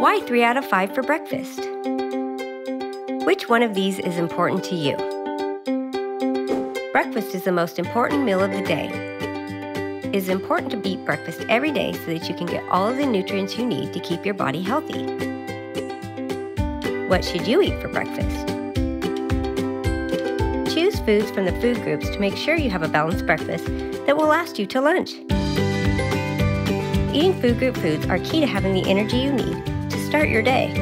Why 3 out of 5 for breakfast? Which one of these is important to you? Breakfast is the most important meal of the day. It is important to eat breakfast every day so that you can get all of the nutrients you need to keep your body healthy. What should you eat for breakfast? Choose foods from the food groups to make sure you have a balanced breakfast that will last you to lunch. Eating food group foods are key to having the energy you need start your day.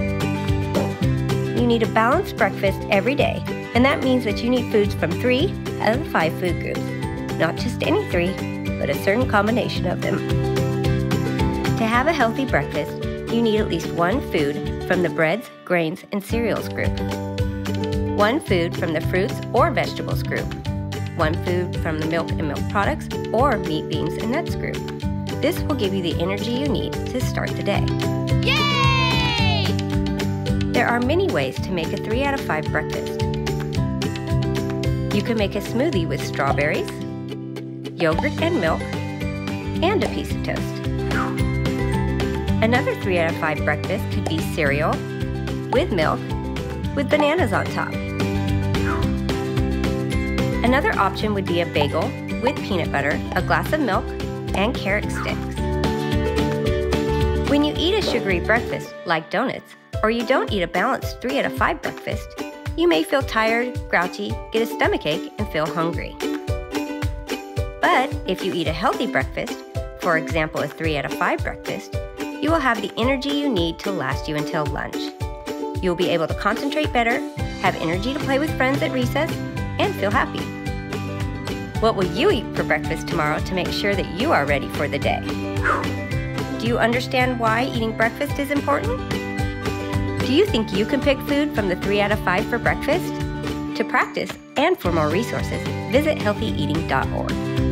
You need a balanced breakfast every day, and that means that you need foods from three out of the five food groups. Not just any three, but a certain combination of them. To have a healthy breakfast, you need at least one food from the breads, grains, and cereals group, one food from the fruits or vegetables group, one food from the milk and milk products or meat, beans, and nuts group. This will give you the energy you need to start the day. Yay! There are many ways to make a 3 out of 5 breakfast. You can make a smoothie with strawberries, yogurt and milk, and a piece of toast. Another 3 out of 5 breakfast could be cereal with milk with bananas on top. Another option would be a bagel with peanut butter, a glass of milk, and carrot sticks. When you eat a sugary breakfast, like donuts, or you don't eat a balanced 3 out of 5 breakfast, you may feel tired, grouchy, get a stomachache, and feel hungry. But if you eat a healthy breakfast, for example a 3 out of 5 breakfast, you will have the energy you need to last you until lunch. You will be able to concentrate better, have energy to play with friends at recess, and feel happy. What will you eat for breakfast tomorrow to make sure that you are ready for the day? Do you understand why eating breakfast is important? Do you think you can pick food from the 3 out of 5 for breakfast? To practice and for more resources, visit healthyeating.org.